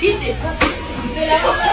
¿Qué te pasa?